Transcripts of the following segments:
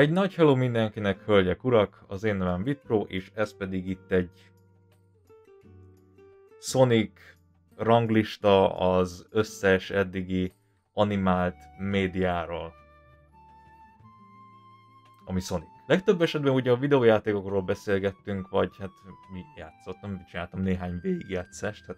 Egy nagy hello mindenkinek, hölgyek, urak, az én nevem Vitpro, és ez pedig itt egy Sonic ranglista az összes eddigi animált médiáról, ami Sonic. Legtöbb esetben ugye a videójátékokról beszélgettünk, vagy hát mi játszottam, csináltam néhány végigjátszást, hát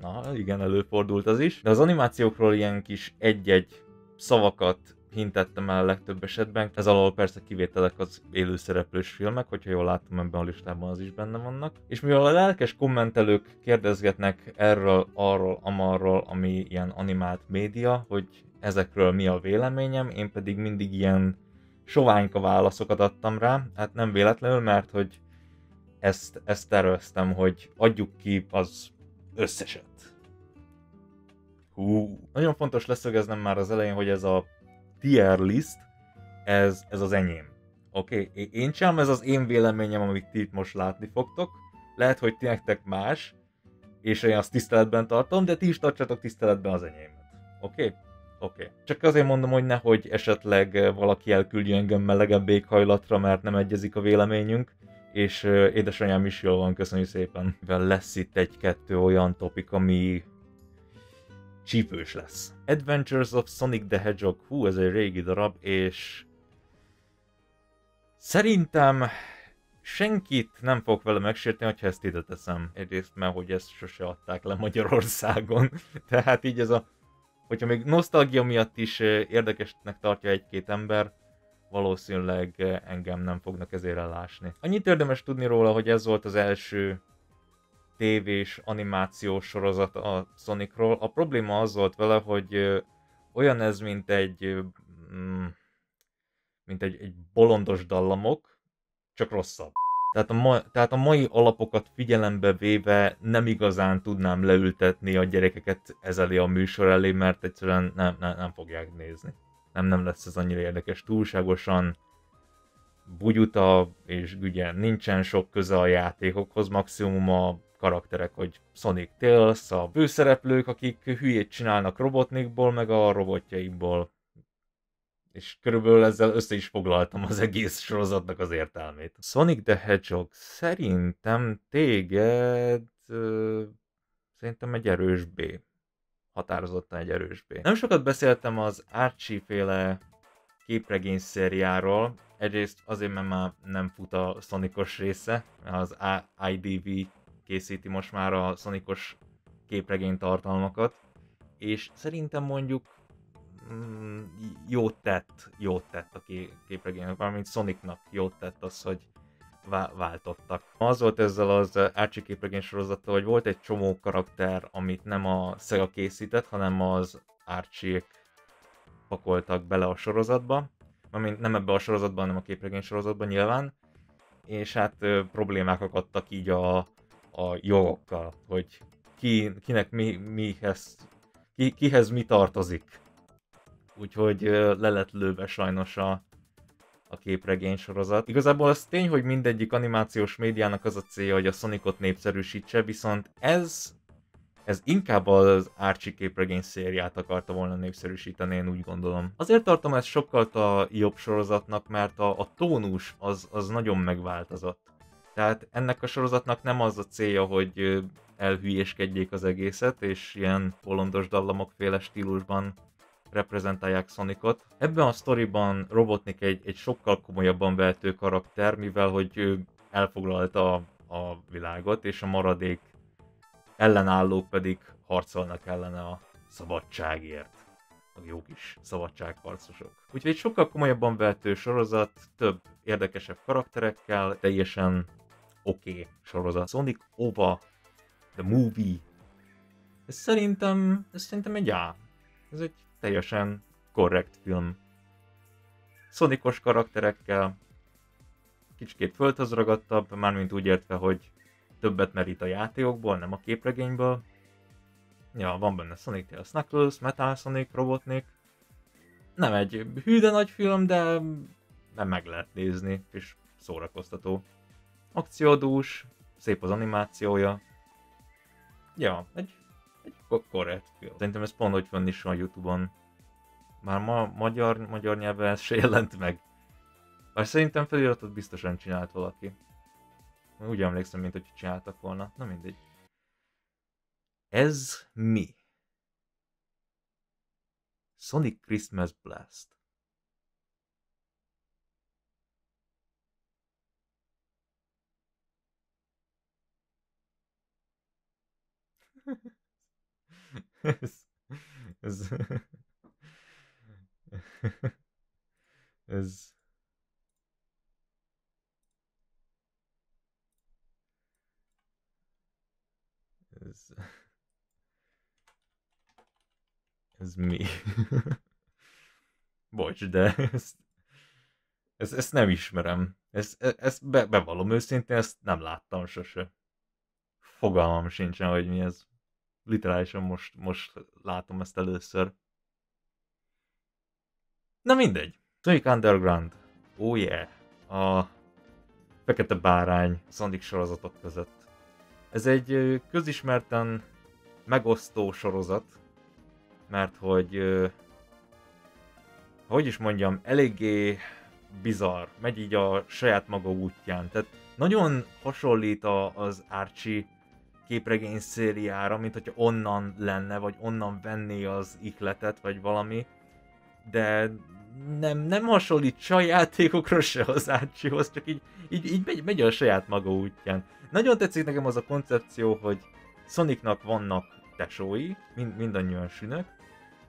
na igen, előfordult az is. De az animációkról ilyen kis egy-egy szavakat hintettem el a legtöbb esetben. Ez alól persze kivételek az élőszereplős filmek, hogyha jól láttam ebben a listában az is benne vannak. És mivel a lelkes kommentelők kérdezgetnek erről, arról, amarról, ami ilyen animált média, hogy ezekről mi a véleményem, én pedig mindig ilyen soványka válaszokat adtam rá, hát nem véletlenül, mert hogy ezt, ezt terveztem, hogy adjuk ki az összeset. Hú. Nagyon fontos leszögeznem már az elején, hogy ez a tier list, ez, ez az enyém. Oké, okay? én sem, ez az én véleményem, amit ti itt most látni fogtok. Lehet, hogy ti nektek más, és én azt tiszteletben tartom, de ti is tartsatok tiszteletben az enyémet. Oké? Okay? Oké. Okay. Csak azért mondom, hogy nehogy esetleg valaki elküldjön engem melegebb éghajlatra, mert nem egyezik a véleményünk, és édesanyám is jól van, köszönjük szépen. Mivel lesz itt egy-kettő olyan topik, ami csípős lesz. Adventures of Sonic the Hedgehog, hú, ez egy régi darab, és szerintem senkit nem fog vele megsérteni, hogyha ezt ide teszem. Egyrészt, mert hogy ezt sose adták le Magyarországon. Tehát így ez a... Hogyha még nosztalgia miatt is érdekesnek tartja egy-két ember, valószínűleg engem nem fognak ezért ellásni. Annyit érdemes tudni róla, hogy ez volt az első tévés animációs sorozat a Sonicról. A probléma az volt vele, hogy olyan ez, mint egy mm, mint egy, egy bolondos dallamok, csak rosszabb. Tehát a, ma, tehát a mai alapokat figyelembe véve nem igazán tudnám leültetni a gyerekeket ezelé a műsor elé, mert egyszerűen nem, nem, nem fogják nézni. Nem, nem lesz ez annyira érdekes. Túlságosan bugyuta, és ugye nincsen sok köze a játékokhoz, maximum a karakterek, hogy Sonic Tails, a főszereplők, akik hülyét csinálnak Robotnikból, meg a robotjaikból. És körülbelül ezzel össze is foglaltam az egész sorozatnak az értelmét. Sonic the Hedgehog szerintem téged... Ö, szerintem egy erős B. Határozottan egy erős B. Nem sokat beszéltem az Archie féle képregény szériáról, egyrészt azért, mert már nem fut a Sonicos része, az IDV készíti most már a Sonicos képregény tartalmakat, és szerintem mondjuk mm, jót tett, jót tett a képregénynek, valamint Sonicnak jót tett az, hogy váltottak. Az volt ezzel az Archie képregény sorozattal, hogy volt egy csomó karakter, amit nem a Sega készített, hanem az archie pakoltak bele a sorozatba, amint nem ebbe a sorozatban, hanem a képregény sorozatban nyilván, és hát ö, problémák akadtak így a, a jogokkal, hogy ki, kinek mi, mihez, ki, kihez mi tartozik. Úgyhogy le lett lőve sajnos a, a képregény sorozat. Igazából az tény, hogy mindegyik animációs médiának az a célja, hogy a Sonicot népszerűsítse, viszont ez ez inkább az Archie képregény szériát akarta volna népszerűsíteni, én úgy gondolom. Azért tartom ezt sokkal a jobb sorozatnak, mert a, a tónus az, az nagyon megváltozott. Tehát ennek a sorozatnak nem az a célja, hogy elhülyéskedjék az egészet, és ilyen bolondos dallamokféle stílusban reprezentálják Sonicot. Ebben a sztoriban Robotnik egy, egy sokkal komolyabban vehető karakter, mivel hogy ő elfoglalta a, a világot, és a maradék ellenállók pedig harcolnak ellene a szabadságért. A jó kis szabadságharcosok. Úgyhogy egy sokkal komolyabban vehető sorozat, több érdekesebb karakterekkel, teljesen oké okay sorozat. Sonic Ova, The Movie. Ez szerintem, ez szerintem egy A. Ez egy teljesen korrekt film. Sonicos karakterekkel, kicsikét földhöz ragadtabb, mármint úgy értve, hogy többet merít a játékokból, nem a képregényből. Ja, van benne Sonic Tails Knuckles, Metal Sonic, Robotnik. Nem egy hű nagy film, de nem meg lehet nézni, és szórakoztató. Akciódús, szép az animációja. Ja, egy, egy korrekt film. Szerintem ez pont, hogy van is a Youtube-on. Már ma magyar, magyar nyelven ez se jelent meg. Bár szerintem feliratot biztosan csinált valaki. Úgy emlékszem, mint hogy csináltak volna. Na mindegy. Ez mi? Sonic Christmas Blast. Ez, ez, ez, ez, ez mi? Bocs, de ezt, ezt, ezt nem ismerem. Ezt, ezt be, bevallom őszintén, ezt nem láttam sose. Fogalmam sincsen, hogy mi ez. Literálisan most, most látom ezt először. Na mindegy. Sonic Underground. Oh yeah. A Fekete Bárány Sonic sorozatok között. Ez egy közismerten megosztó sorozat, mert hogy hogy is mondjam, eléggé bizarr, megy így a saját maga útján. Tehát nagyon hasonlít a, az Archie képregény szériára, mint hogyha onnan lenne, vagy onnan venné az ihletet, vagy valami, de nem, nem hasonlít se se az Archiehoz, csak így, így, így megy, megy a saját maga útján. Nagyon tetszik nekem az a koncepció, hogy Sonicnak vannak tesói, mind, mindannyian sünök,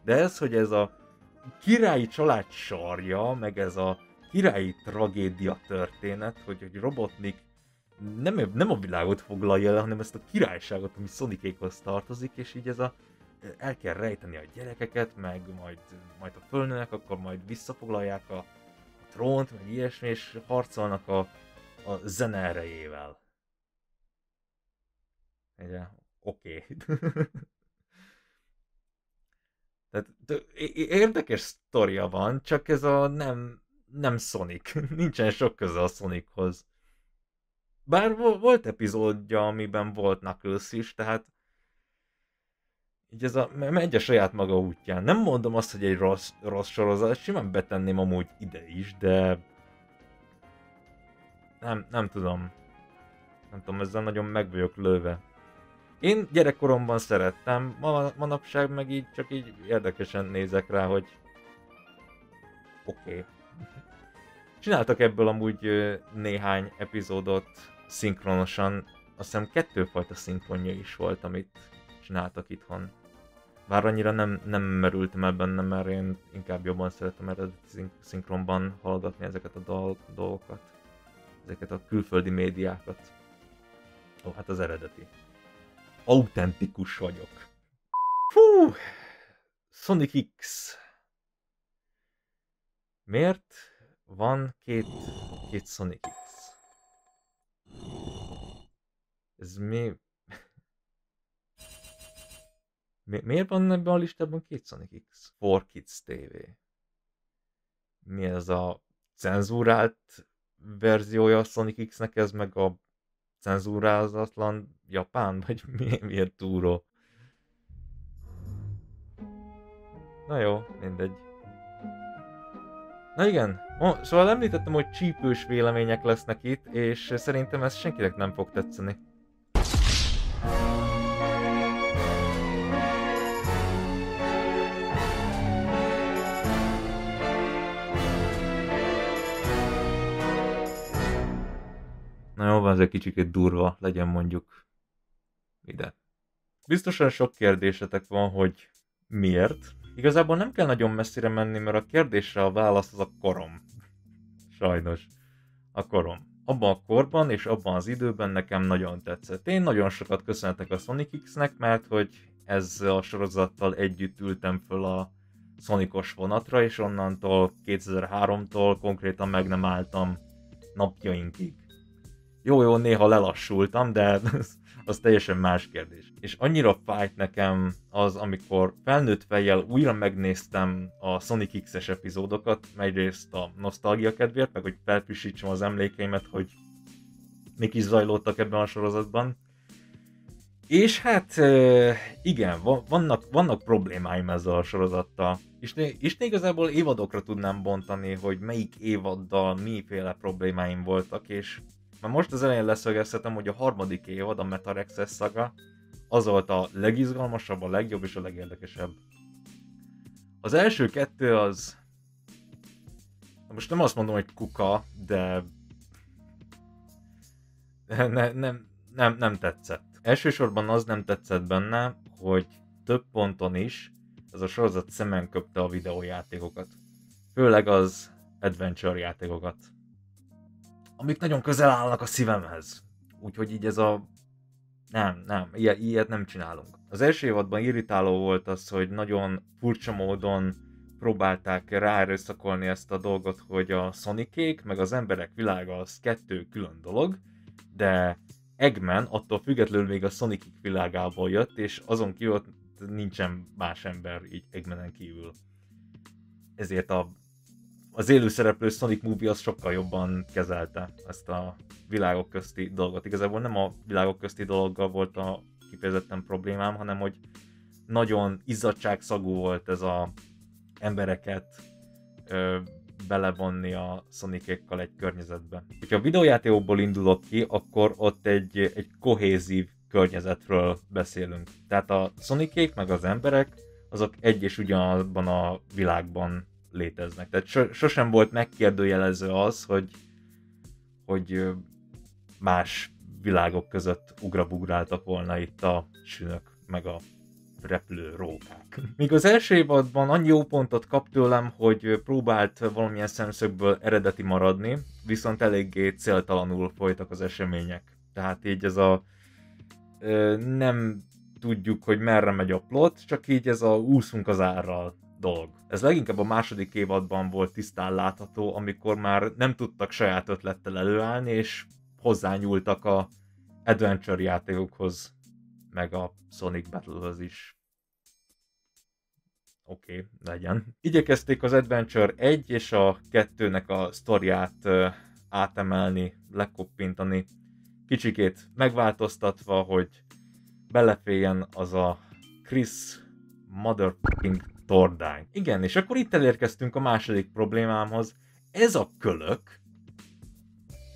de ez, hogy ez a királyi család sarja, meg ez a királyi tragédia történet, hogy, hogy Robotnik nem, nem a világot foglalja le, hanem ezt a királyságot, ami Sonic tartozik, és így ez a el kell rejteni a gyerekeket, meg majd, majd a fölnőnek, akkor majd visszafoglalják a, a trónt, meg ilyesmi, és harcolnak a, a zene erejével. Ugye, oké. Okay. Tehát érdekes sztoria van, csak ez a nem, nem Sonic. Nincsen sok köze a Sonichoz. Bár volt epizódja, amiben volt Knuckles is, tehát így ez a, megy a saját maga útján. Nem mondom azt, hogy egy rossz, rossz sorozat, simán betenném amúgy ide is, de nem, nem tudom. Nem tudom, ezzel nagyon meg vagyok lőve. Én gyerekkoromban szerettem, ma, manapság meg így csak így érdekesen nézek rá, hogy oké. Okay. Csináltak ebből amúgy néhány epizódot szinkronosan, azt hiszem kettőfajta szinkronja is volt, amit csináltak itthon. Bár annyira nem, nem merültem ebben, nem, mert én inkább jobban szeretem eredeti szinkronban hallgatni ezeket a dol- dolgokat, ezeket a külföldi médiákat. Ó, hát az eredeti autentikus vagyok. Fú! Sonic X. Miért van két, két Sonic X? Ez mi... mi... Miért van ebben a listában két Sonic X? For Kids TV. Mi ez a cenzúrált verziója a Sonic X-nek, ez meg a cenzúrázatlan Japán, vagy mi, milyen túró. Na jó, mindegy. Na igen, szóval említettem, hogy csípős vélemények lesznek itt, és szerintem ez senkinek nem fog tetszeni. Van, ez egy kicsit durva, legyen mondjuk ide. Biztosan sok kérdésetek van, hogy miért. Igazából nem kell nagyon messzire menni, mert a kérdésre a válasz az a korom. Sajnos. A korom. Abban a korban és abban az időben nekem nagyon tetszett. Én nagyon sokat köszönhetek a Sonic X-nek, mert hogy ezzel a sorozattal együtt ültem föl a Sonicos vonatra, és onnantól 2003-tól konkrétan meg nem álltam napjainkig. Jó, jó, néha lelassultam, de az teljesen más kérdés. És annyira fájt nekem az, amikor felnőtt fejjel újra megnéztem a Sonic X-es epizódokat, egyrészt a nosztalgia kedvéért, meg hogy felfrissítsem az emlékeimet, hogy mik is zajlottak ebben a sorozatban. És hát igen, vannak, vannak problémáim ezzel a sorozattal. És, és igazából évadokra tudnám bontani, hogy melyik évaddal miféle problémáim voltak, és már most az elején leszögezhetem, hogy a harmadik évad, a Metarexes szaga, az volt a legizgalmasabb, a legjobb és a legérdekesebb. Az első kettő az... Most nem azt mondom, hogy kuka, de... Ne, nem, nem, nem tetszett. Elsősorban az nem tetszett benne, hogy több ponton is ez a sorozat szemen köpte a videójátékokat. Főleg az adventure játékokat. Amik nagyon közel állnak a szívemhez. Úgyhogy így ez a... Nem, nem, ilyet, ilyet nem csinálunk. Az első évadban irritáló volt az, hogy nagyon furcsa módon próbálták ráerőszakolni ezt a dolgot, hogy a Sonic meg az emberek világa az kettő külön dolog, de Eggman attól függetlenül még a Sonic világából jött, és azon kívül nincsen más ember így Eggmanen kívül. Ezért a, az élőszereplő Sonic Movie az sokkal jobban kezelte ezt a világok közti dolgot. Igazából nem a világok közti dologgal volt a kifejezetten problémám, hanem hogy nagyon izzadságszagú volt ez a embereket ö, belevonni a Sonic-ékkal egy környezetbe. Ha a videójátékokból indulok ki, akkor ott egy, egy kohézív környezetről beszélünk. Tehát a Sonic meg az emberek, azok egy és ugyanabban a világban léteznek. Tehát so, sosem volt megkérdőjelező az, hogy, hogy más világok között ugrabugráltak volna itt a sünök, meg a repülő rókák. Míg az első évadban annyi jó pontot kap tőlem, hogy próbált valamilyen szemszögből eredeti maradni, viszont eléggé céltalanul folytak az események. Tehát így ez a nem tudjuk, hogy merre megy a plot, csak így ez a úszunk az árral dolog. Ez leginkább a második évadban volt tisztán látható, amikor már nem tudtak saját ötlettel előállni, és hozzányúltak a adventure játékokhoz, meg a Sonic Battle-hoz is. Oké, okay, legyen. Igyekezték az Adventure 1 és a 2-nek a sztoriát átemelni, lekoppintani, kicsikét megváltoztatva, hogy beleféljen az a Chris motherfucking Tordány. Igen, és akkor itt elérkeztünk a második problémámhoz. Ez a kölök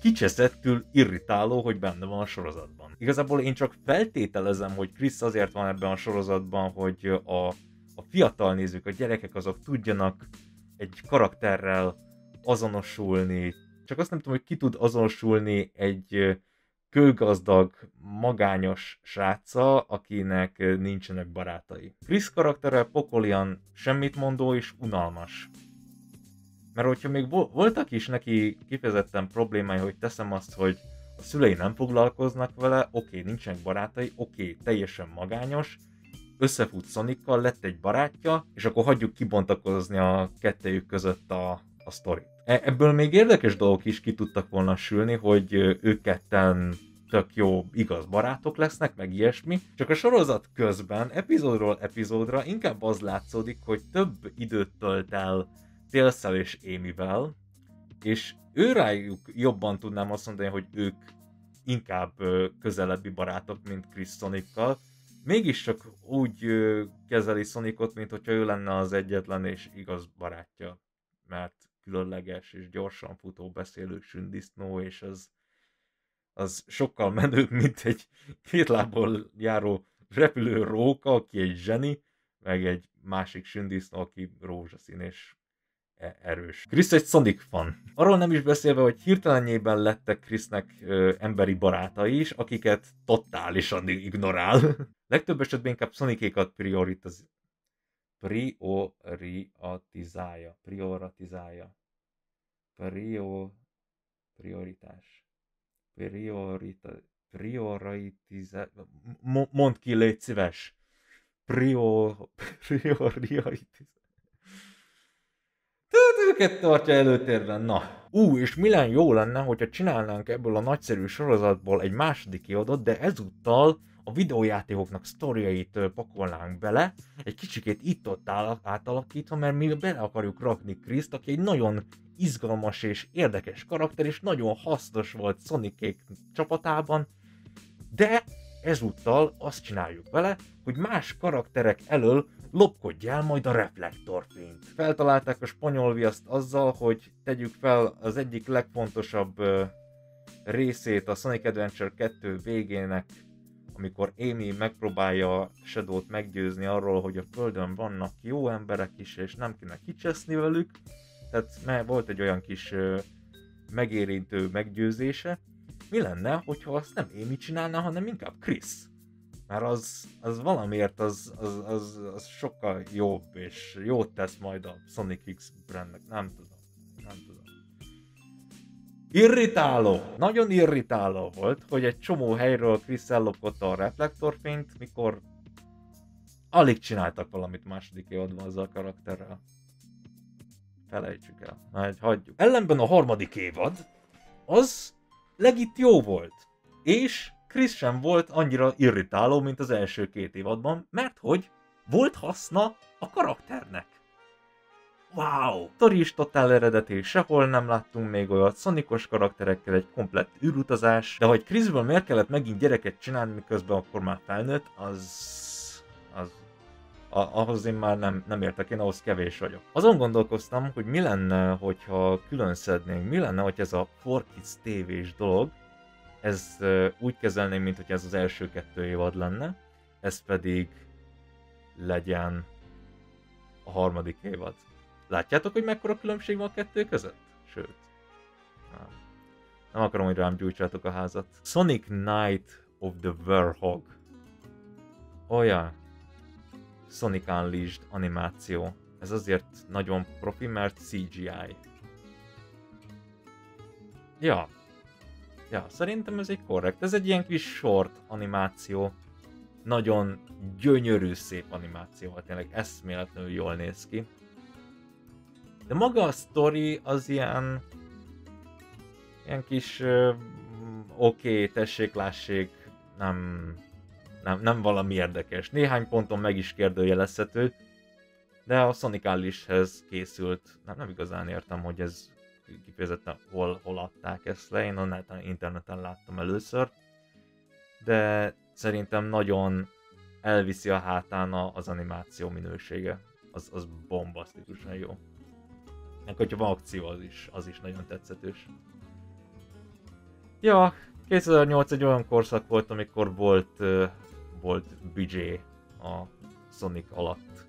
kicseszettül irritáló, hogy benne van a sorozatban. Igazából én csak feltételezem, hogy Chris azért van ebben a sorozatban, hogy a, a fiatal nézők, a gyerekek azok tudjanak egy karakterrel azonosulni. Csak azt nem tudom, hogy ki tud azonosulni egy kőgazdag, magányos sráccal, akinek nincsenek barátai. Chris karaktere pokolian semmit mondó és unalmas. Mert hogyha még voltak is neki kifejezetten problémái, hogy teszem azt, hogy a szülei nem foglalkoznak vele, oké, nincsenek barátai, oké, teljesen magányos, összefut Sonikkal, lett egy barátja, és akkor hagyjuk kibontakozni a kettejük között a, a sztorit. E, ebből még érdekes dolgok is ki tudtak volna sülni, hogy ők ketten tök jó, igaz barátok lesznek, meg ilyesmi, csak a sorozat közben, epizódról epizódra inkább az látszódik, hogy több időt tölt el Télszel és Émivel, és őrájuk jobban tudnám azt mondani, hogy ők inkább közelebbi barátok, mint Chris Sonikkal, mégis csak úgy kezeli Sonicot, mint hogyha ő lenne az egyetlen és igaz barátja, mert különleges és gyorsan futó beszélő sündisznó, és az, az sokkal menőbb, mint egy két lábbal járó repülő róka, aki egy zseni, meg egy másik sündisznó, aki rózsaszín és e- erős. Chris egy Sonic fan. Arról nem is beszélve, hogy hirtelenjében lettek Chrisnek ö, emberi barátai is, akiket totálisan ignorál. Legtöbb esetben inkább Sonic-ékat prioritiz... prioritizálja. Prioritizálja. Prio... Prioritás. Priorita... Prioritizál... Mondd ki, légy szíves. Prior... Prioritizál. Tehát őket tartja előtérben, na. Ú, és milyen jó lenne, hogyha csinálnánk ebből a nagyszerű sorozatból egy második évadot, de ezúttal a videójátékoknak sztoriait pakolnánk bele, egy kicsikét itt-ott átalakítva, mert mi bele akarjuk rakni Kriszt, aki egy nagyon izgalmas és érdekes karakter, és nagyon hasznos volt sonic csapatában, de ezúttal azt csináljuk vele, hogy más karakterek elől lopkodjál majd a reflektorfényt. Feltalálták a spanyol viaszt azzal, hogy tegyük fel az egyik legfontosabb részét a Sonic Adventure 2 végének, amikor Amy megpróbálja Shadow-t meggyőzni arról, hogy a Földön vannak jó emberek is, és nem kéne kicseszni velük. Tehát mert volt egy olyan kis megérintő meggyőzése. Mi lenne, hogyha azt nem Amy csinálná, hanem inkább Chris? Mert az, az valamiért az, az, az, az sokkal jobb, és jót tesz majd a Sonic X brandnek. Nem tudom. Irritáló! Nagyon irritáló volt, hogy egy csomó helyről Chris ellopkodta a reflektorfényt, mikor alig csináltak valamit második évadban azzal a karakterrel. Felejtsük el. Majd hagyjuk. Ellenben a harmadik évad, az legit jó volt. És Chris sem volt annyira irritáló, mint az első két évadban, mert hogy volt haszna a karakternek. Wow! Tori is totál eredeti, sehol nem láttunk még olyat, szonikos karakterekkel egy komplett űrutazás, de hogy Chrisből miért kellett megint gyereket csinálni, miközben akkor már felnőtt, az... az a, ahhoz én már nem, nem értek, én ahhoz kevés vagyok. Azon gondolkoztam, hogy mi lenne, hogyha külön szednénk, mi lenne, hogy ez a 4Kids tévés dolog, ez úgy kezelném, mint hogy ez az első kettő évad lenne, ez pedig legyen a harmadik évad. Látjátok, hogy mekkora különbség van a kettő között? Sőt, nem. Nem akarom, hogy rám gyújtsátok a házat. Sonic Knight of the Werehog. Olyan. Sonic Unleashed animáció. Ez azért nagyon profi, mert CGI. Ja. Ja, szerintem ez egy korrekt. Ez egy ilyen kis short animáció. Nagyon gyönyörű, szép animáció. Hát tényleg eszméletlenül jól néz ki. De maga a sztori az ilyen... Ilyen kis... Uh, oké, okay, tessék, lássék, nem, nem, nem valami érdekes. Néhány ponton meg is kérdőjelezhető, de a Sonic Unleashed-hez készült, nem, nem igazán értem, hogy ez kifejezetten hol, hol adták ezt le, én a neten, interneten láttam először, de szerintem nagyon elviszi a hátán az animáció minősége. Az, az bombasztikusan jó. Meg hogyha van akció, az is, az is nagyon tetszetős. Ja, 2008 egy olyan korszak volt, amikor volt, volt büdzsé a Sonic alatt.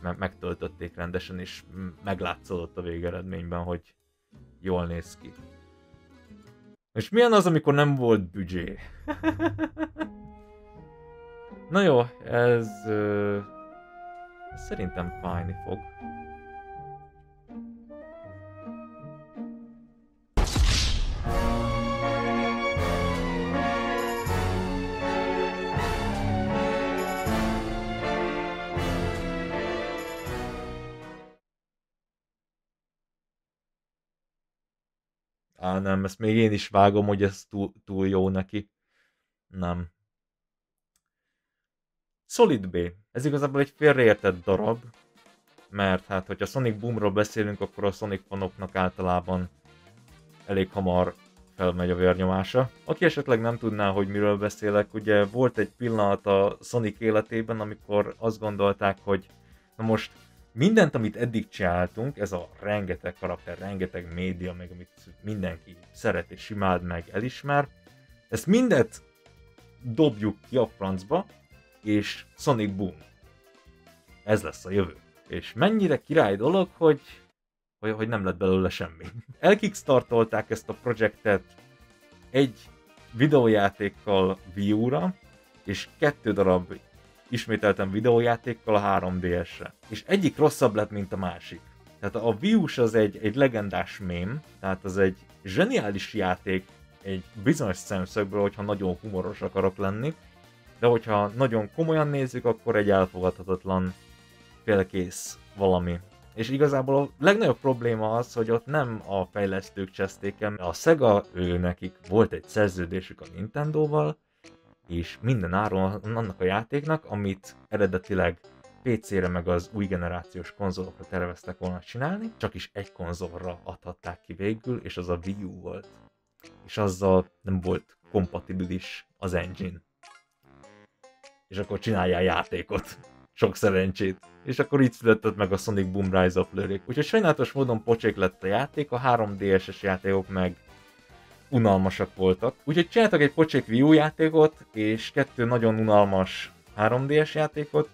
Me- megtöltötték rendesen, és meglátszódott a végeredményben, hogy jól néz ki. És milyen az, amikor nem volt büdzsé? Na jó, ez, uh, ez szerintem fájni fog. Á, nem, ezt még én is vágom, hogy ez túl, túl jó neki. Nem. Solid B. Ez igazából egy félreértett darab, mert hát, hogyha Sonic Boomról beszélünk, akkor a Sonic fanoknak általában elég hamar felmegy a vérnyomása. Aki esetleg nem tudná, hogy miről beszélek, ugye volt egy pillanat a Sonic életében, amikor azt gondolták, hogy na most mindent, amit eddig csináltunk, ez a rengeteg karakter, rengeteg média, meg amit mindenki szeret és imád meg elismer, ezt mindet dobjuk ki a francba, és Sonic Boom. Ez lesz a jövő. És mennyire király dolog, hogy, hogy, hogy nem lett belőle semmi. Elkickstartolták ezt a projektet egy videójátékkal Wii U-ra, és kettő darab ismételtem videójátékkal a 3DS-re. És egyik rosszabb lett, mint a másik. Tehát a Wii az egy, egy legendás mém, tehát az egy zseniális játék egy bizonyos szemszögből, hogyha nagyon humoros akarok lenni, de hogyha nagyon komolyan nézzük, akkor egy elfogadhatatlan félkész valami. És igazából a legnagyobb probléma az, hogy ott nem a fejlesztők cseszték el, a Sega, ő nekik volt egy szerződésük a Nintendo-val, és minden áron annak a játéknak, amit eredetileg PC-re meg az új generációs konzolokra terveztek volna csinálni, csak is egy konzolra adhatták ki végül, és az a Wii U volt. És azzal nem volt kompatibilis az engine. És akkor csináljál játékot. Sok szerencsét. És akkor így született meg a Sonic Boom Rise of Lyric. Úgyhogy sajnálatos módon pocsék lett a játék, a 3DS-es játékok meg unalmasak voltak. Úgyhogy csináltak egy pocsék Wii U játékot, és kettő nagyon unalmas 3DS játékot,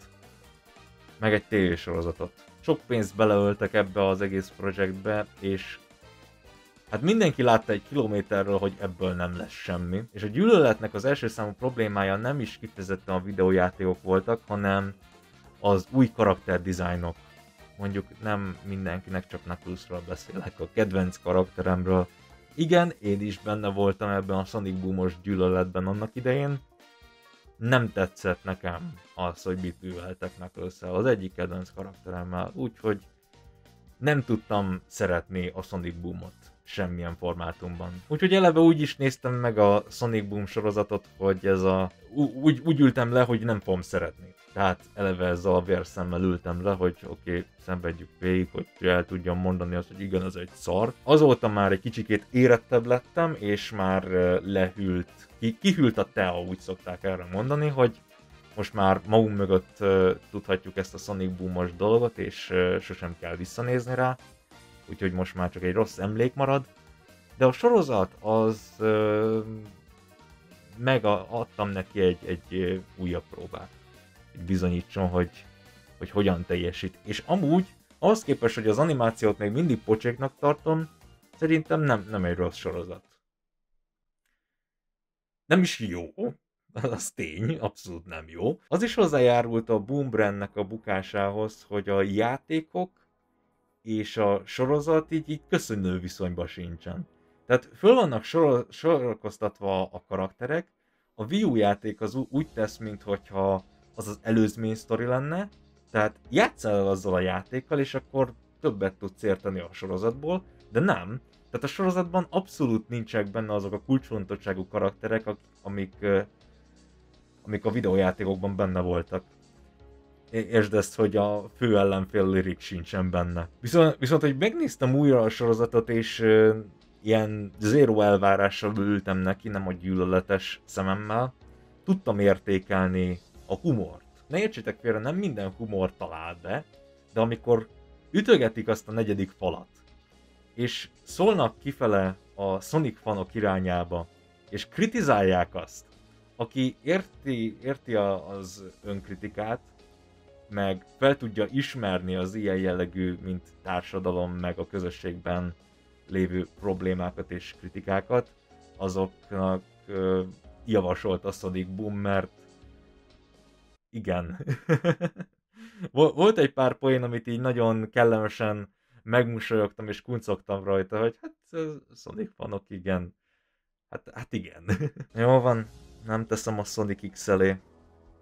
meg egy tévésorozatot. Sok pénzt beleöltek ebbe az egész projektbe, és hát mindenki látta egy kilométerről, hogy ebből nem lesz semmi. És a gyűlöletnek az első számú problémája nem is kifejezetten a videójátékok voltak, hanem az új karakterdizájnok. Mondjuk nem mindenkinek csak Knuckles-ról beszélek, a kedvenc karakteremről. Igen, én is benne voltam ebben a Sonic Boomos gyűlöletben annak idején, nem tetszett nekem az, hogy mit műveltek knuckles az egyik kedvenc karakteremmel, úgyhogy nem tudtam szeretni a Sonic Boomot semmilyen formátumban. Úgyhogy eleve úgy is néztem meg a Sonic Boom sorozatot, hogy ez a... Úgy, úgy ültem le, hogy nem fogom szeretni. Tehát eleve ezzel a vérszemmel ültem le, hogy oké, okay, szenvedjük végig, hogy el tudjam mondani azt, hogy igen, ez egy szar. Azóta már egy kicsikét érettebb lettem, és már lehűlt, ki, kihűlt a tea, úgy szokták erre mondani, hogy most már magunk mögött uh, tudhatjuk ezt a Sonic Boomos dolgot, és uh, sosem kell visszanézni rá, úgyhogy most már csak egy rossz emlék marad. De a sorozat az uh, megadtam neki egy, egy újabb próbát bizonyítson, hogy, hogy hogyan teljesít. És amúgy, ahhoz képest, hogy az animációt még mindig pocséknak tartom, szerintem nem, nem egy rossz sorozat. Nem is jó, az tény, abszolút nem jó. Az is hozzájárult a Boom Brandnek a bukásához, hogy a játékok és a sorozat így, így köszönő viszonyban sincsen. Tehát föl vannak sor- sorakoztatva a karakterek, a Wii U játék az úgy tesz, mintha az az előzmény sztori lenne, tehát játszál azzal a játékkal, és akkor többet tudsz érteni a sorozatból, de nem. Tehát a sorozatban abszolút nincsenek benne azok a kulcsfontosságú karakterek, amik, amik a videójátékokban benne voltak. Értsd ezt, hogy a fő ellenfél lirik sincsen benne. Viszont, viszont hogy megnéztem újra a sorozatot, és ilyen zéró elvárással ültem neki, nem a gyűlöletes szememmel, tudtam értékelni a humort. Ne értsétek félre, nem minden humor talál be, de amikor ütögetik azt a negyedik falat, és szólnak kifele a Sonic fanok irányába, és kritizálják azt, aki érti, érti az önkritikát, meg fel tudja ismerni az ilyen jellegű, mint társadalom, meg a közösségben lévő problémákat és kritikákat, azoknak ö, javasolt a Sonic Boom, mert igen. Volt egy pár poén, amit így nagyon kellemesen megmusolyogtam és kuncogtam rajta, hogy hát Sonic fanok, igen. Hát, hát igen. Jó van, nem teszem a Sonic X elé,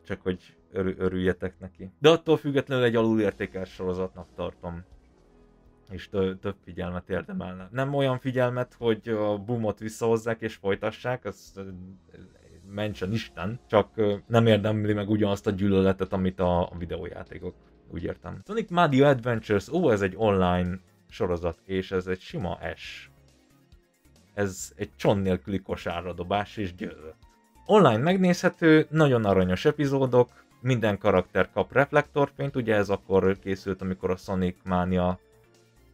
csak hogy örü- örüljetek neki. De attól függetlenül egy alulértékelt sorozatnak tartom és tö- több figyelmet érdemelne. Nem olyan figyelmet, hogy a boomot visszahozzák és folytassák, az mentsen Isten, csak nem érdemli meg ugyanazt a gyűlöletet, amit a videójátékok. Úgy értem. Sonic Mario Adventures, ó, ez egy online sorozat, és ez egy sima S. Ez egy cson nélküli kosárra dobás és győzött. Online megnézhető, nagyon aranyos epizódok, minden karakter kap reflektorfényt, ugye ez akkor készült, amikor a Sonic Mania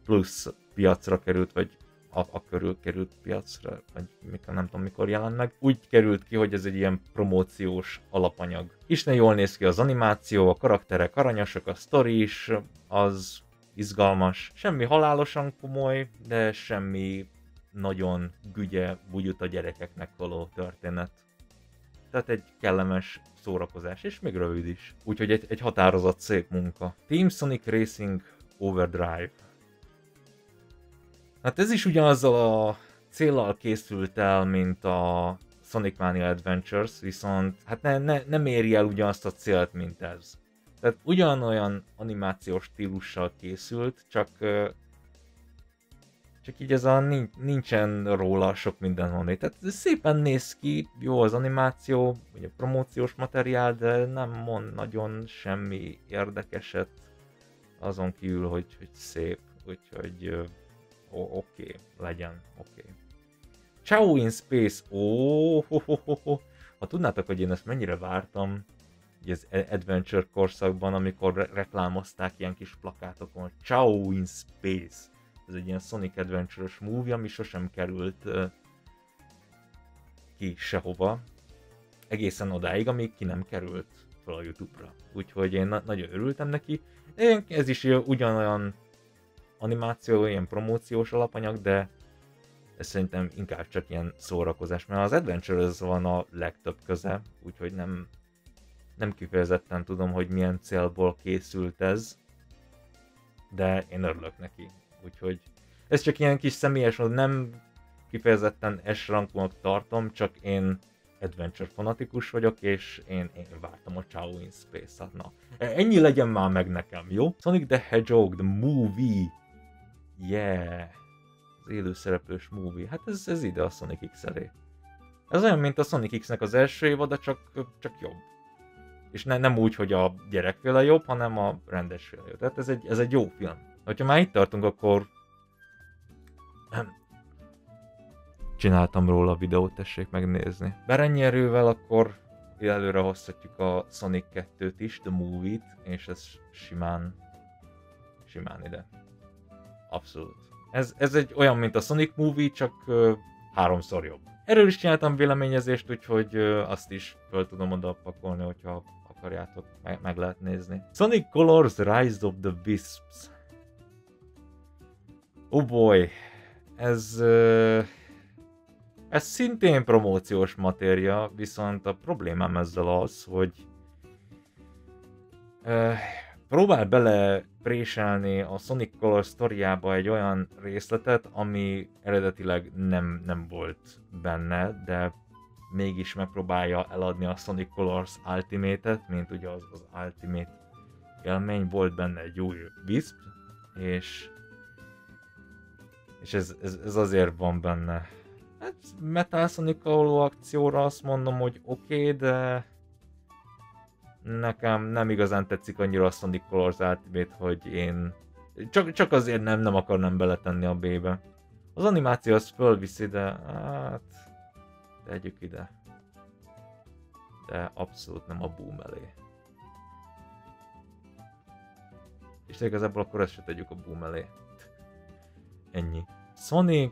Plus piacra került, vagy a, a körül került piacra, vagy mikor, nem tudom mikor jelent meg. Úgy került ki, hogy ez egy ilyen promóciós alapanyag. Isten jól néz ki az animáció, a karakterek aranyosak, a sztori is, az izgalmas. Semmi halálosan komoly, de semmi nagyon gügye, bugyut a gyerekeknek való történet. Tehát egy kellemes szórakozás, és még rövid is. Úgyhogy egy, egy határozott szép munka. Team Sonic Racing Overdrive. Hát ez is ugyanazzal a célral készült el, mint a Sonic Mania Adventures, viszont hát ne, ne, nem éri el ugyanazt a célt, mint ez. Tehát ugyanolyan animációs stílussal készült, csak csak így ez a nincsen róla sok minden mondani. Tehát ez szépen néz ki, jó az animáció, ugye promóciós materiál, de nem mond nagyon semmi érdekeset azon kívül, hogy, hogy szép, úgyhogy oké, okay, legyen, oké. Okay. Ciao in Space, ó. Ha tudnátok, hogy én ezt mennyire vártam, az Adventure korszakban, amikor re- reklámozták ilyen kis plakátokon, Ciao in Space. Ez egy ilyen Sonic Adventure-ös movie, ami sosem került uh, ki sehova. Egészen odáig, amíg ki nem került fel a Youtube-ra. Úgyhogy én na- nagyon örültem neki. Ez is ugyanolyan animáció, ilyen promóciós alapanyag, de ez szerintem inkább csak ilyen szórakozás, mert az adventure van a legtöbb köze, úgyhogy nem, nem kifejezetten tudom, hogy milyen célból készült ez, de én örülök neki. Úgyhogy ez csak ilyen kis személyes, nem kifejezetten s tartom, csak én adventure fanatikus vagyok, és én, én vártam a Ciao in Space-at. Na, ennyi legyen már meg nekem, jó? Sonic the Hedgehog, the movie. Yeah! Az élőszereplős movie. Hát ez, ez ide a Sonic X elé. Ez olyan, mint a Sonic X-nek az első évada, csak, csak jobb. És ne, nem úgy, hogy a gyerekféle jobb, hanem a rendes féle jobb. Tehát ez egy, ez egy jó film. Ha már itt tartunk, akkor csináltam róla a videót, tessék megnézni. Bár ennyi erővel akkor előre hozhatjuk a Sonic 2-t is, The Movie-t, és ez simán, simán ide. Abszolút. Ez, ez egy olyan, mint a Sonic Movie, csak uh, háromszor jobb. Erről is csináltam véleményezést, úgyhogy uh, azt is fel tudom oda pakolni, hogyha akarjátok, meg, meg lehet nézni. Sonic Colors Rise of the Wisps. Oh boy, ez... Uh, ez szintén promóciós matéria, viszont a problémám ezzel az, hogy próbál bele préselni a Sonic Colors sztoriába egy olyan részletet, ami eredetileg nem, nem volt benne, de mégis megpróbálja eladni a Sonic Colors Ultimate-et, mint ugye az, az Ultimate élmény, volt benne egy új Wisp, és és ez, ez, ez azért van benne. Hát Metal Sonic akcióra azt mondom, hogy oké, okay, de nekem nem igazán tetszik annyira a Sonic Colors Ultimate, hogy én csak, csak azért nem, nem akarnám beletenni a B-be. Az animáció az fölviszi, de hát tegyük ide. De abszolút nem a boom elé. És igazából akkor ezt se tegyük a boom elé. Ennyi. Sonic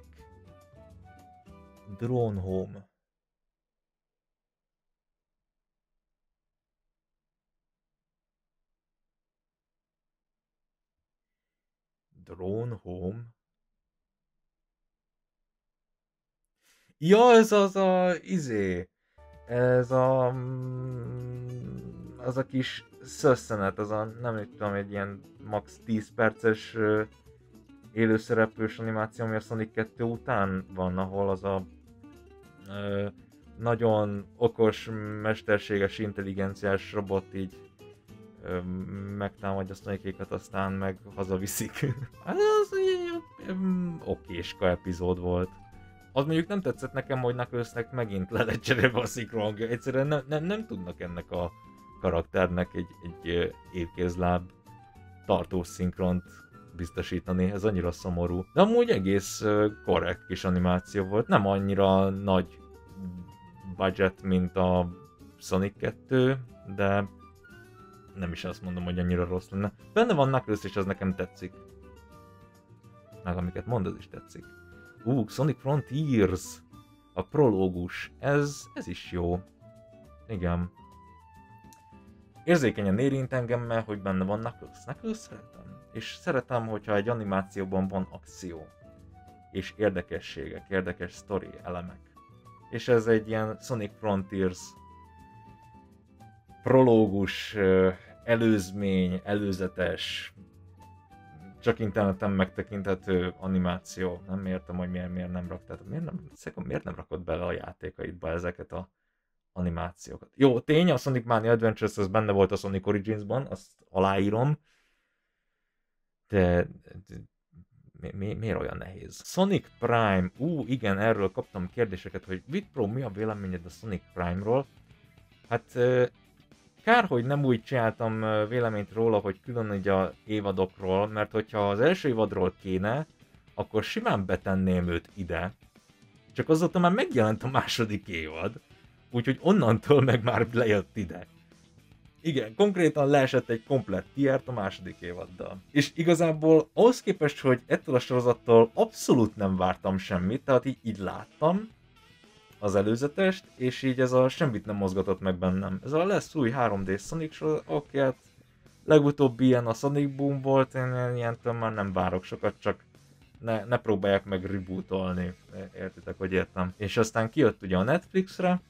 Drone Home. Drone Home. Ja, ez az a, izé, ez a, mm, az a kis szösszenet, az a, nem tudom, egy ilyen max 10 perces élőszereplős animáció, ami a Sonic 2 után van, ahol az a ö, nagyon okos, mesterséges, intelligenciás robot így ö, megtámadja a sonic aztán meg hazaviszik. hát az egy okéska epizód volt. Az mondjuk nem tetszett nekem, hogy Knuckles-nek megint le lett cserélve a szinkronhangja. Egyszerűen nem, nem, nem tudnak ennek a karakternek egy, egy évkézláb tartós szinkront biztosítani, ez annyira szomorú. De amúgy egész korrekt kis animáció volt, nem annyira nagy budget, mint a Sonic 2, de nem is azt mondom, hogy annyira rossz lenne. Benne van Knuckles, és az nekem tetszik. Meg amiket mond, az is tetszik. Ú, Sonic Frontiers! A prológus. Ez, ez is jó. Igen. Érzékenyen érint engem, mert hogy benne van Knuckles. Knuckles szeretem és szeretem, hogyha egy animációban van akció, és érdekességek, érdekes story elemek. És ez egy ilyen Sonic Frontiers prológus, előzmény, előzetes, csak interneten megtekinthető animáció. Nem értem, hogy miért, miért nem raktad. Miért nem, miért nem rakod bele a játékaidba ezeket a animációkat? Jó, tény, a Sonic Mania Adventures az benne volt a Sonic Origins-ban, azt aláírom, de, de mi, mi, miért olyan nehéz? Sonic Prime, ú, igen, erről kaptam kérdéseket, hogy Pro, mi a véleményed a Sonic Prime-ról? Hát kár, hogy nem úgy csináltam véleményt róla, hogy külön így a évadokról, mert hogyha az első évadról kéne, akkor simán betenném őt ide. Csak azóta már megjelent a második évad, úgyhogy onnantól meg már lejött ide. Igen, konkrétan leesett egy komplett tiert a második évaddal. És igazából ahhoz képest, hogy ettől a sorozattól abszolút nem vártam semmit, tehát így, így láttam az előzetest, és így ez a semmit nem mozgatott meg bennem. Ez a lesz új 3D Sonic sorozat, oké, hát legutóbbi ilyen a Sonic Boom volt, én ilyentől már nem várok sokat, csak ne, ne próbálják meg rebootolni, értitek, hogy értem. És aztán kijött ugye a Netflixre,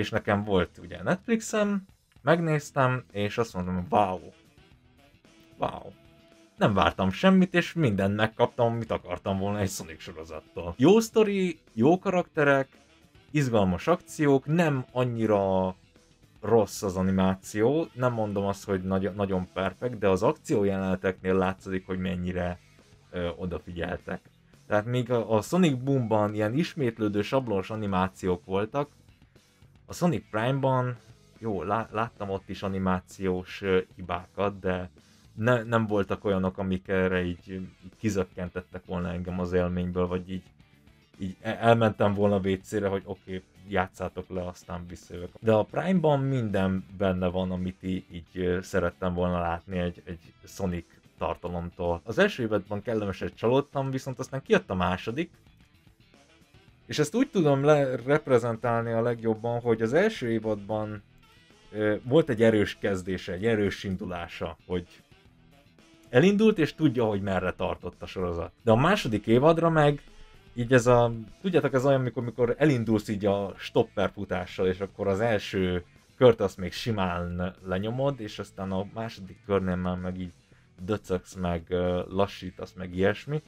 és nekem volt ugye Netflixem, megnéztem, és azt hogy wow, wow. Nem vártam semmit, és mindent megkaptam, amit akartam volna egy Sonic sorozattól. Jó sztori, jó karakterek, izgalmas akciók, nem annyira rossz az animáció, nem mondom azt, hogy nagy, nagyon perfekt, de az akció jeleneteknél látszik, hogy mennyire ö, odafigyeltek. Tehát még a Sonic Boomban ilyen ismétlődő sablonos animációk voltak, a Sonic Prime-ban, jó, lá, láttam ott is animációs hibákat, de ne, nem voltak olyanok, amik erre így, így kizökkentettek volna engem az élményből, vagy így, így e, elmentem volna WC-re, hogy oké, okay, játszátok le, aztán visszajövök. De a Prime-ban minden benne van, amit így, így szerettem volna látni egy, egy Sonic tartalomtól. Az első évadban kellemesen csalódtam, viszont aztán kijött a második, és ezt úgy tudom le reprezentálni a legjobban, hogy az első évadban volt egy erős kezdése, egy erős indulása, hogy elindult és tudja, hogy merre tartott a sorozat. De a második évadra meg így ez a, tudjátok, ez olyan, amikor, amikor elindulsz így a stopper futással, és akkor az első kört azt még simán lenyomod, és aztán a második körnél már meg így döcögsz, meg lassítasz, meg ilyesmi.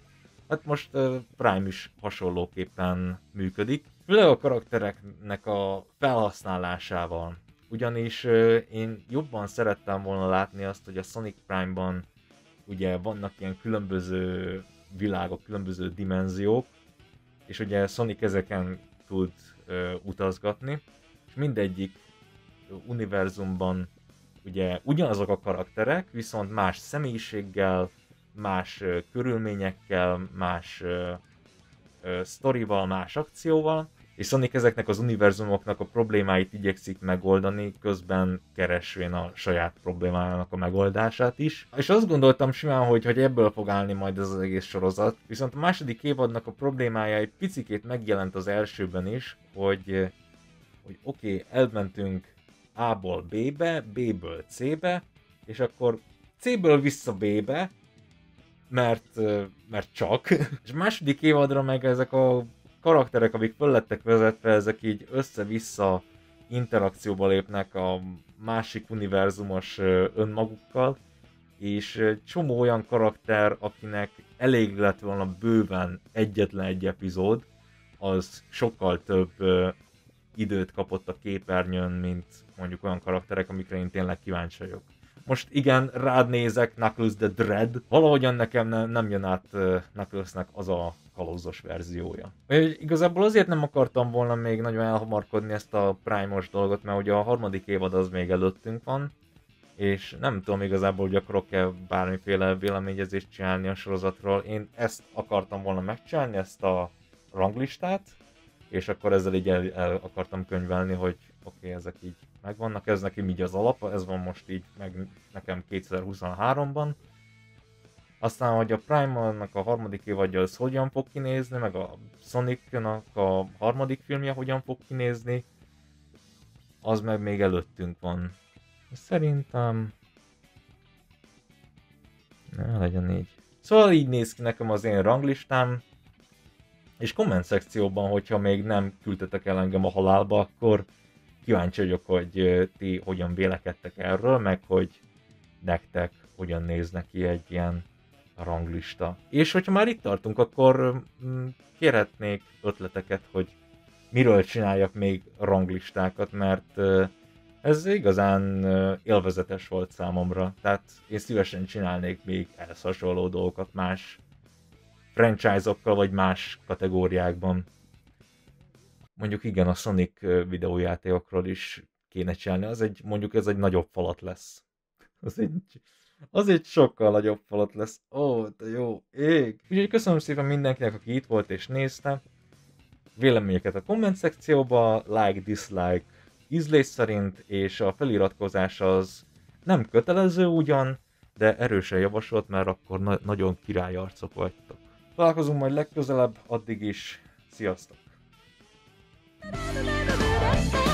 Hát most Prime is hasonlóképpen működik. Főleg a karaktereknek a felhasználásával. Ugyanis én jobban szerettem volna látni azt, hogy a Sonic Prime-ban ugye vannak ilyen különböző világok, különböző dimenziók, és ugye Sonic ezeken tud ö, utazgatni, és mindegyik univerzumban ugye ugyanazok a karakterek, viszont más személyiséggel, más körülményekkel, más sztorival, más akcióval, és Sonic ezeknek az univerzumoknak a problémáit igyekszik megoldani, közben keresvén a saját problémájának a megoldását is. És azt gondoltam simán, hogy, hogy ebből fog állni majd ez az egész sorozat, viszont a második évadnak a problémája egy picikét megjelent az elsőben is, hogy, hogy oké, okay, elmentünk A-ból B-be, B-ből C-be, és akkor C-ből vissza B-be, mert, mert csak. És a második évadra meg ezek a karakterek, amik föl lettek vezetve, ezek így össze-vissza interakcióba lépnek a másik univerzumos önmagukkal, és csomó olyan karakter, akinek elég lett volna bőven egyetlen egy epizód, az sokkal több időt kapott a képernyőn, mint mondjuk olyan karakterek, amikre én tényleg kíváncsi vagyok. Most igen, rád nézek, Knuckles the Dread, valahogyan nekem ne, nem jön át Knucklesnek az a kalózos verziója. Igazából azért nem akartam volna még nagyon elhamarkodni ezt a Prime-os dolgot, mert ugye a harmadik évad az még előttünk van, és nem tudom igazából, hogy akarok-e bármiféle véleményezést csinálni a sorozatról. Én ezt akartam volna megcsinálni, ezt a ranglistát, és akkor ezzel így el, el akartam könyvelni, hogy oké, okay, ezek így megvannak, ez nekem így az alap, ez van most így meg nekem 2023-ban, aztán, hogy a Prime-nak a harmadik évadja az hogyan fog kinézni, meg a Sonic-nak a harmadik filmje hogyan fog kinézni, az meg még előttünk van. Szerintem... Ne, legyen így. Szóval így néz ki nekem az én ranglistám, és komment szekcióban, hogyha még nem küldtetek el engem a halálba, akkor kíváncsi vagyok, hogy ti hogyan vélekedtek erről, meg hogy nektek hogyan néznek ki egy ilyen ranglista. És hogyha már itt tartunk, akkor kérhetnék ötleteket, hogy miről csináljak még ranglistákat, mert ez igazán élvezetes volt számomra. Tehát én szívesen csinálnék még ehhez hasonló dolgokat más franchise-okkal, vagy más kategóriákban. Mondjuk igen, a Sonic videójátékokról is kéne csinálni, az egy, mondjuk ez egy nagyobb falat lesz. Az egy az egy sokkal nagyobb falat lesz. Ó, de jó, ég. Úgyhogy köszönöm szépen mindenkinek, aki itt volt és nézte. Véleményeket a komment szekcióba, like, dislike, ízlés szerint, és a feliratkozás az nem kötelező ugyan, de erősen javasolt, mert akkor na- nagyon király arcok vagytok. Találkozunk majd legközelebb, addig is, sziasztok! なるほど!